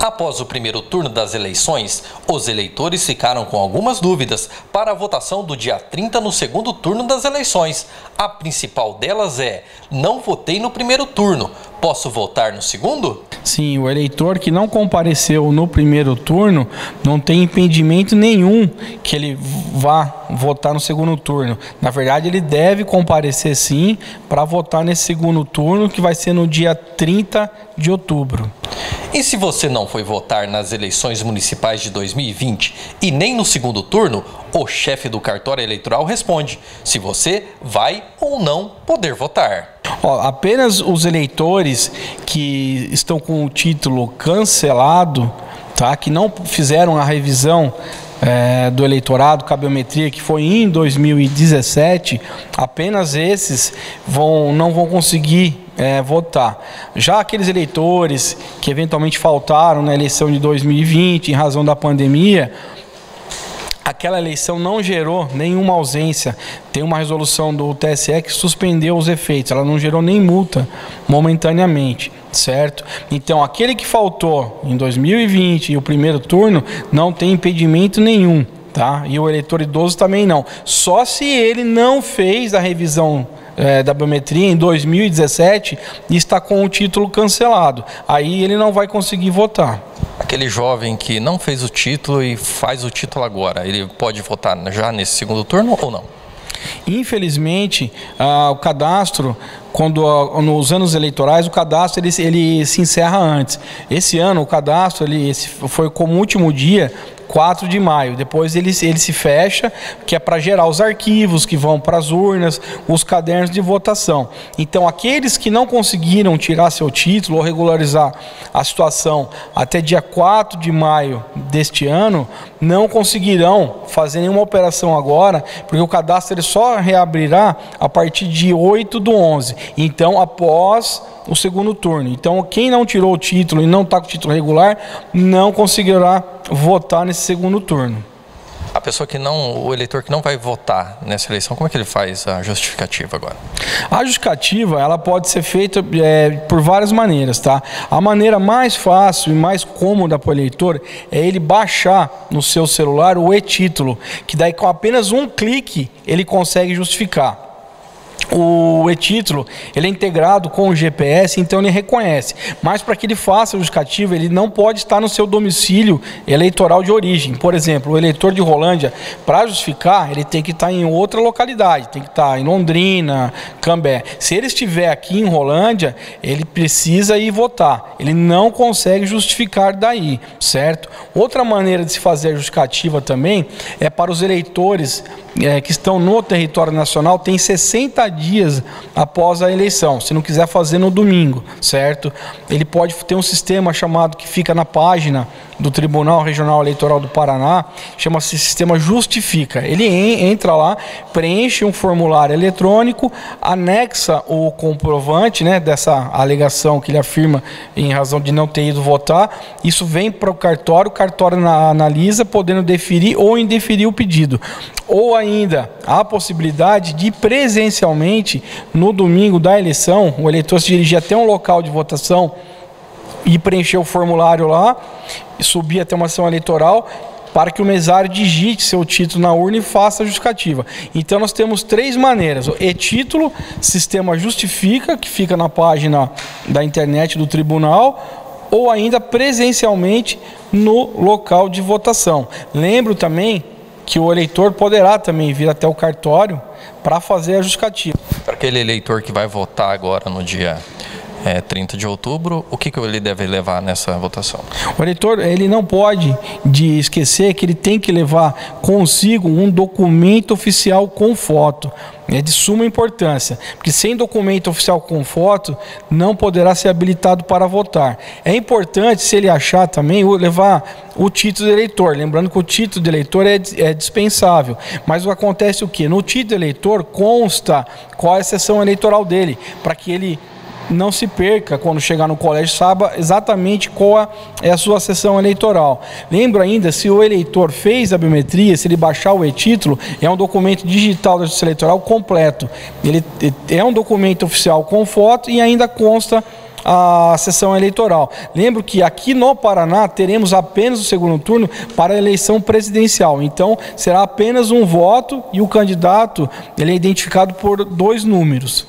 Após o primeiro turno das eleições, os eleitores ficaram com algumas dúvidas para a votação do dia 30 no segundo turno das eleições. A principal delas é: não votei no primeiro turno, posso votar no segundo? Sim, o eleitor que não compareceu no primeiro turno não tem impedimento nenhum que ele vá votar no segundo turno. Na verdade, ele deve comparecer sim para votar nesse segundo turno, que vai ser no dia 30 de outubro. E se você não foi votar nas eleições municipais de 2020 e nem no segundo turno, o chefe do cartório eleitoral responde se você vai ou não poder votar. Ó, apenas os eleitores que estão com o título cancelado, tá, que não fizeram a revisão é, do eleitorado, cabiometria, que foi em 2017, apenas esses vão, não vão conseguir é, votar. Já aqueles eleitores que eventualmente faltaram na eleição de 2020 em razão da pandemia, aquela eleição não gerou nenhuma ausência. Tem uma resolução do TSE que suspendeu os efeitos, ela não gerou nem multa momentaneamente, certo? Então, aquele que faltou em 2020 e o primeiro turno não tem impedimento nenhum, tá? E o eleitor idoso também não. Só se ele não fez a revisão é, da biometria em 2017 e está com o título cancelado. Aí ele não vai conseguir votar aquele jovem que não fez o título e faz o título agora, ele pode votar já nesse segundo turno ou não? Infelizmente, ah, o cadastro, quando nos anos eleitorais, o cadastro ele, ele se encerra antes. Esse ano, o cadastro ele, foi como último dia 4 de maio. Depois ele, ele se fecha, que é para gerar os arquivos que vão para as urnas, os cadernos de votação. Então, aqueles que não conseguiram tirar seu título ou regularizar a situação até dia 4 de maio deste ano, não conseguirão fazer nenhuma operação agora, porque o cadastro ele só reabrirá a partir de 8 do 11. Então, após o segundo turno. Então, quem não tirou o título e não está com o título regular, não conseguirá votar nesse segundo turno. A pessoa que não, o eleitor que não vai votar nessa eleição, como é que ele faz a justificativa agora? A justificativa, ela pode ser feita é, por várias maneiras, tá? A maneira mais fácil e mais cômoda para o eleitor é ele baixar no seu celular o e-título, que daí com apenas um clique ele consegue justificar o e-título ele é integrado com o GPS, então ele reconhece. Mas para que ele faça o justificativo, ele não pode estar no seu domicílio eleitoral de origem. Por exemplo, o eleitor de Rolândia, para justificar, ele tem que estar em outra localidade, tem que estar em Londrina, Cambé. Se ele estiver aqui em Rolândia, ele precisa ir votar. Ele não consegue justificar daí, certo? Outra maneira de se fazer a justificativa também é para os eleitores é, que estão no território nacional tem 60 dias após a eleição, se não quiser fazer no domingo, certo? Ele pode ter um sistema chamado que fica na página do Tribunal Regional Eleitoral do Paraná, chama-se Sistema Justifica. Ele entra lá, preenche um formulário eletrônico, anexa o comprovante né, dessa alegação que ele afirma em razão de não ter ido votar. Isso vem para o cartório, o cartório analisa, podendo deferir ou indeferir o pedido. Ou ainda há a possibilidade de presencialmente, no domingo da eleição, o eleitor se dirigir até um local de votação e preencher o formulário lá, subir até uma ação eleitoral para que o mesário digite seu título na urna e faça a justificativa. Então nós temos três maneiras: o e-título, sistema justifica, que fica na página da internet do tribunal, ou ainda presencialmente no local de votação. Lembro também que o eleitor poderá também vir até o cartório para fazer a justificativa. Para aquele eleitor que vai votar agora no dia é, 30 de outubro, o que, que ele deve levar nessa votação? O eleitor ele não pode de esquecer que ele tem que levar consigo um documento oficial com foto. É de suma importância, porque sem documento oficial com foto não poderá ser habilitado para votar. É importante, se ele achar também, levar o título de eleitor. Lembrando que o título de eleitor é, é dispensável. Mas acontece o que? No título de eleitor consta qual é a sessão eleitoral dele, para que ele não se perca quando chegar no colégio, saiba exatamente qual é a sua sessão eleitoral. Lembro ainda, se o eleitor fez a biometria, se ele baixar o e-título, é um documento digital da Justiça Eleitoral completo. Ele é um documento oficial com foto e ainda consta a sessão eleitoral. Lembro que aqui no Paraná teremos apenas o segundo turno para a eleição presidencial. Então, será apenas um voto e o candidato ele é identificado por dois números.